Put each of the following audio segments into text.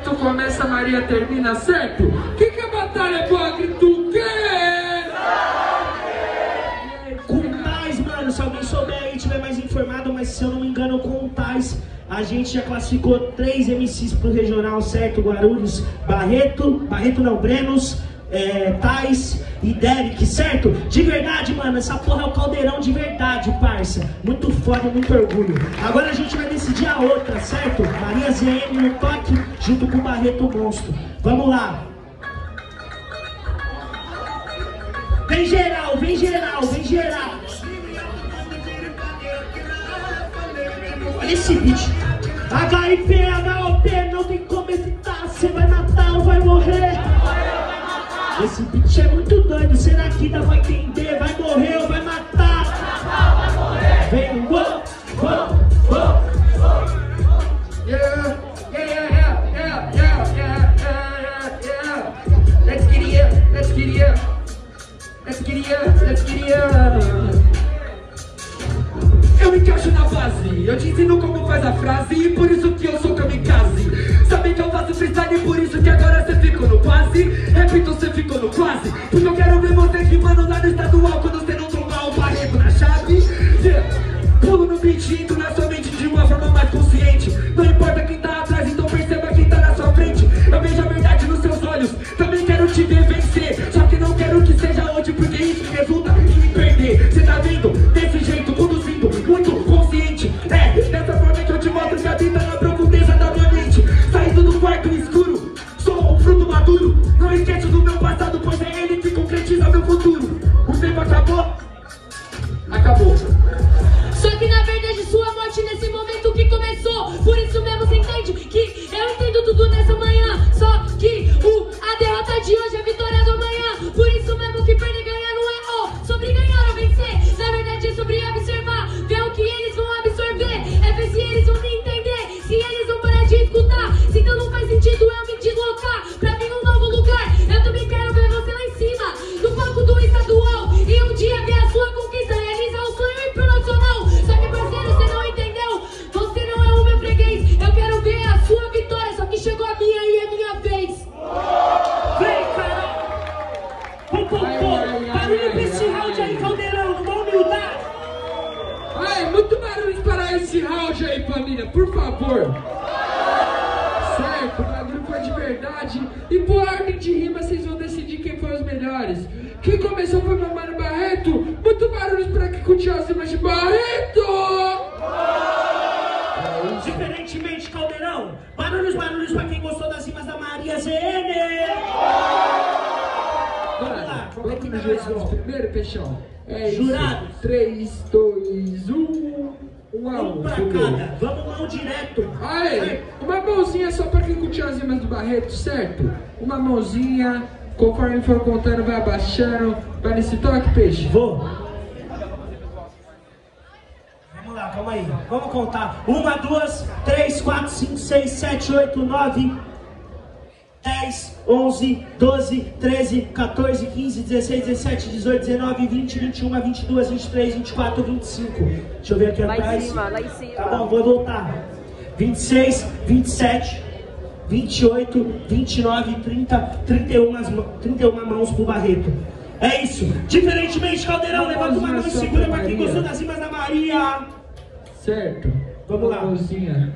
Barreto começa, Maria termina, certo? O que, que batalha é? Grito o quê? Com Tais, mano, se alguém souber aí, tiver mais informado, mas se eu não me engano, com Tais, a gente já classificou três MCs pro regional, certo? Guarulhos, Barreto, Barreto não, Brenos, é, Tais e Derek, certo? De verdade, mano, essa porra é o caldeirão de verdade, parça. Muito foda, muito orgulho. Agora a gente vai decidir a outra, certo? Maria ZN no toque, junto com o Barreto Monstro. Vamos lá. Vem geral, vem geral, vem geral. Olha esse beat. HIP, HOP, não tem como evitar. Você vai matar ou vai morrer. Esse beat é muito doido. Será que ainda vai entender? Vai morrer ou vai matar? Vem, uou, uou, uou. Yeah, yeah, yeah, yeah, yeah, yeah, yeah, yeah. Let's get it let's get it. Let's get it let's get it. Eu encaixo na base, eu te ensino como faz a frase E por isso que eu sou kamikaze Sabe que eu faço freestyle por ficou no quase Repito, cê ficou no quase. Porque eu quero ver você rimando lá no estadual Quando de rima, vocês vão decidir quem foi os melhores. Quem começou foi meu mano Barreto. Muito barulho para que curtiu as rimas de Barreto. Diferentemente, caldeirão. Barulhos, barulhos pra quem gostou das rimas da Maria ZN. Vamos lá, Mano, vamos quem mais primeiro, Peixão. É. Jurados. 3, 2, 1. 1 a 1. Um pra cada. Vamos um direto. Aê, uma mãozinha só pra quem curtiu as rimas do Barreto, certo? Uma mãozinha, conforme for contando, vai abaixando. Vai nesse toque, peixe? Vou. Vamos lá, calma aí. Vamos contar. Uma, duas, três, quatro, cinco, seis, sete, oito, nove, dez, onze, doze, treze, 14, 15, 16, 17, 18, 19, 20, 21, 22, 23, 24, 25. Deixa eu ver aqui Lá em atrás. cima, lá em cima. Tá bom, vou voltar. 26, 27, 28, 29, 30, 31, as mã- 31 mãos pro Barreto. É isso. Diferentemente, Caldeirão, levanta uma mão e segura pra quem gostou das rimas da Maria. Certo. Vamos lá. mãozinha.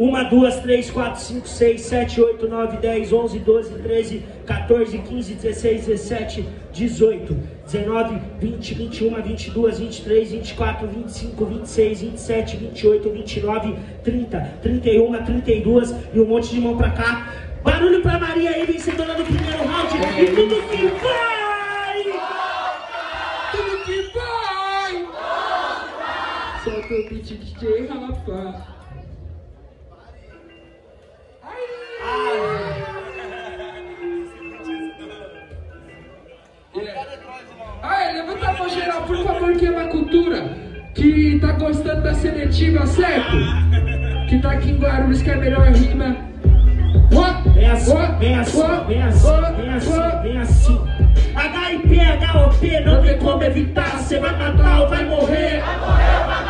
Uma, duas, três, quatro, cinco, seis, sete, oito, nove, dez, onze, doze, treze, 14, 15, 16, 17, 18, 19, 20, 21, 22, 23, 24, 25, 26, 27, 28, 29, 30, 31, 32 e um monte de mão pra cá. Barulho pra Maria aí, vencedora do primeiro round. É e tudo que vai! Tudo que vai! Solta o beat DJ Rafa. Por favor, que é uma cultura que tá gostando da seletiva, certo? Que tá aqui em Guarulhos, que é a melhor rima. Ó, Vem assim, vem assim, vem assim, ó, vem assim, vem assim. HIP, HOP, não tem como evitar. Você vai matar ou vai morrer. HIP, HOP, não tem como evitar. Você vai matar ou vai morrer.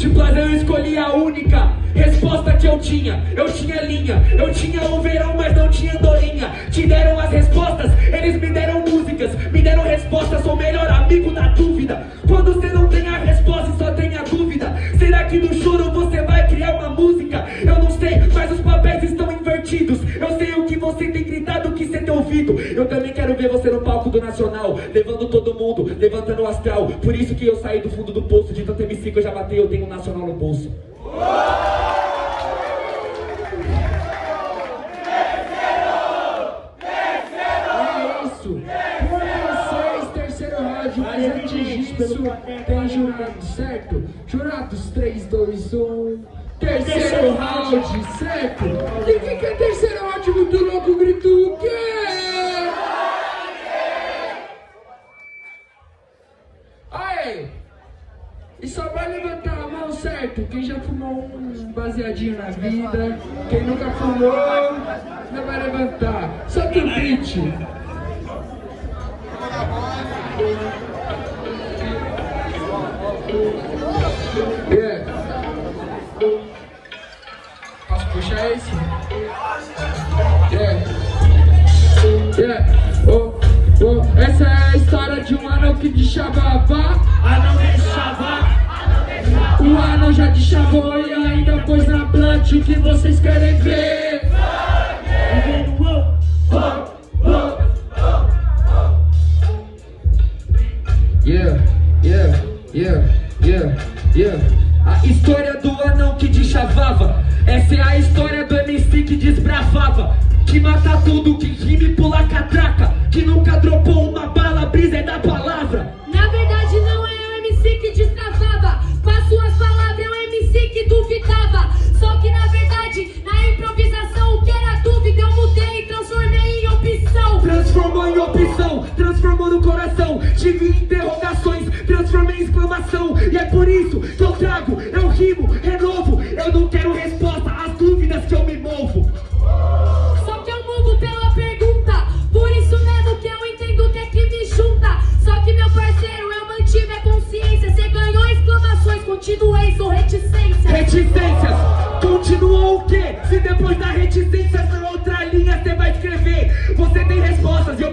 Múltiplas, eu escolhi a única resposta que eu tinha. Eu tinha linha, eu tinha o verão, mas não tinha andorinha. Te deram as respostas, eles me deram músicas, me deram respostas. Sou o melhor amigo da dúvida. Quando você não tem a resposta e só tem a dúvida, será que no choro você vai criar uma música? Eu não sei, mas os papéis estão invertidos. Eu sei o que você tem gritado, o que você tem ouvido. Eu também quero ver você no palco do Nacional, levando todo isso que eu saí do fundo do poço de tanto MC que eu já batei, eu tenho um Nacional no bolso. É isso. Por vocês, terceiro antes gente, disso, pelo tem jurados, certo? Jurados, 3, 2, 1. Terceiro Terceiro round. certo? E quem que é terceiro round muito louco gritou o quê? Aê! E só vai levantar a mão, certo? Quem já fumou um baseadinho na vida, quem nunca fumou, não vai levantar. Solta o beat. Yeah. Posso puxar esse? Yeah. Yeah. Oh, oh. Essa é a história de um anão que Ah, não já deixavou e ainda pôs na plant o que vocês querem ver. Yeah, yeah, yeah, yeah, yeah. A história do anão que deschavava Essa é a história do MC que desbravava Que mata tudo, que rime pula catraca Que nunca dropou uma bala, brisa é da palavra por isso que eu trago, eu rimo, renovo. Eu não quero resposta às dúvidas que eu me movo. Só que eu movo pela pergunta Por isso mesmo que eu entendo o que é que me junta. Só que meu parceiro, eu mantive a consciência. Cê ganhou exclamações, continuei, sou reticência. Reticências, continuou o quê? Se depois da reticência na outra linha você vai escrever. Você tem respostas e eu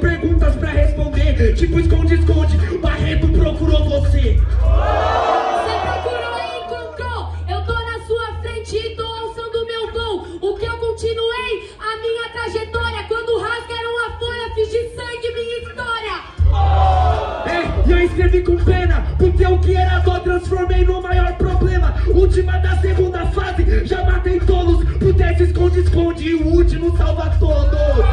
Porque o que era dó transformei no maior problema. Última da segunda fase, já matei todos. Pro teste esconde, esconde e o último salva todos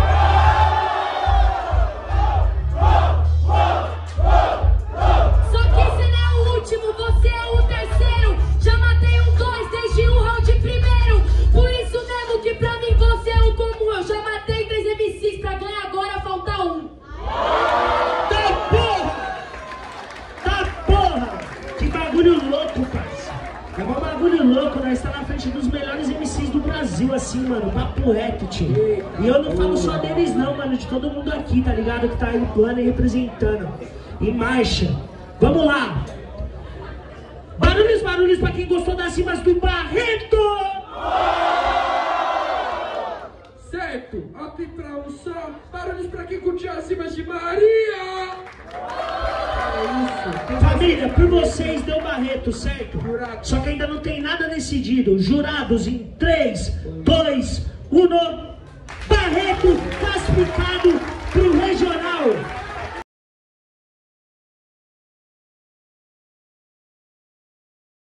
só deles não, mano, de todo mundo aqui, tá ligado? Que tá aí no plano e representando. E marcha. Vamos lá! Barulhos, barulhos pra quem gostou das rimas do Barreto! Certo, up pra um só. Barulhos pra quem curtiu as rimas de Maria. É isso. Família, por vocês deu Barreto, certo? Jurado. Só que ainda não tem nada decidido. Jurados em 3, 2, 1. Africa.